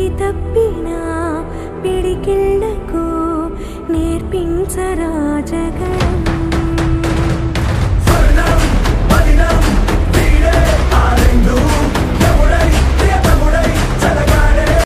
పిరికి తప్పిన పిడికిళ్ళకు నేర్పించరా